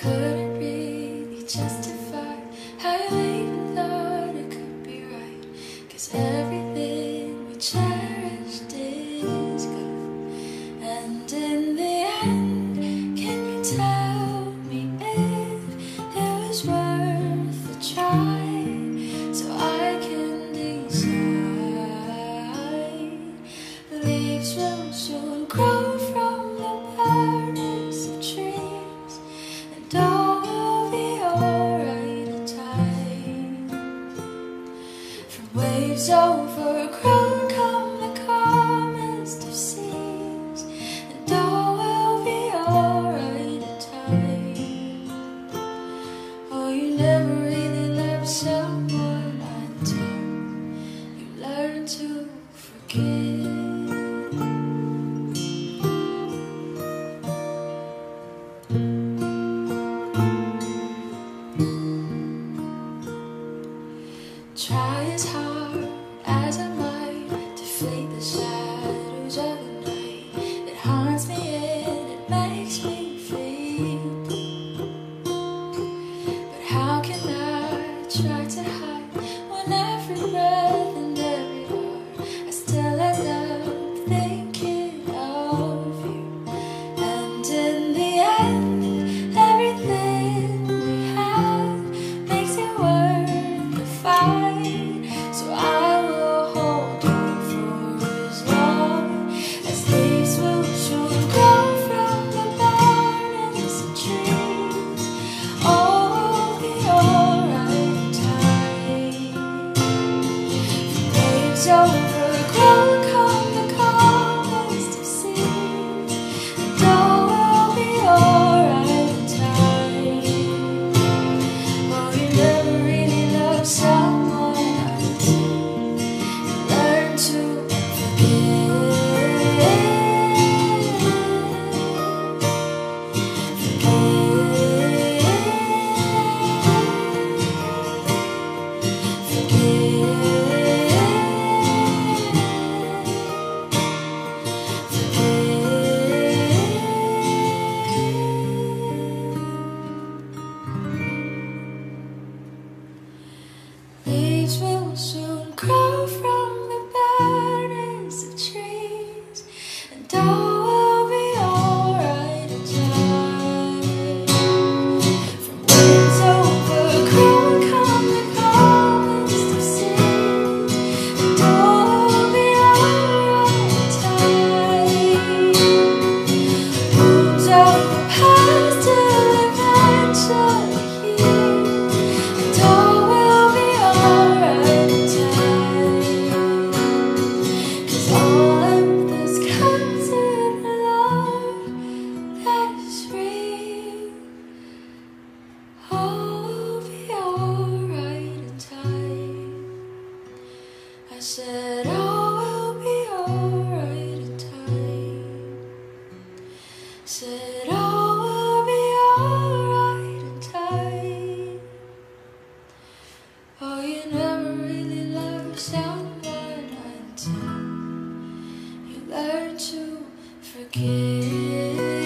could really justify how thought it could be right. Cause everything we cherished is gone. And in the end, can you tell me if it was worth a try? So I can decide. Leaves will soon grow. is overgrown, come the calmest of seas, and all will be alright in time. Oh, you never really loved someone until you learn to forgive. Try as hard show 吹我手 Learn to forgive.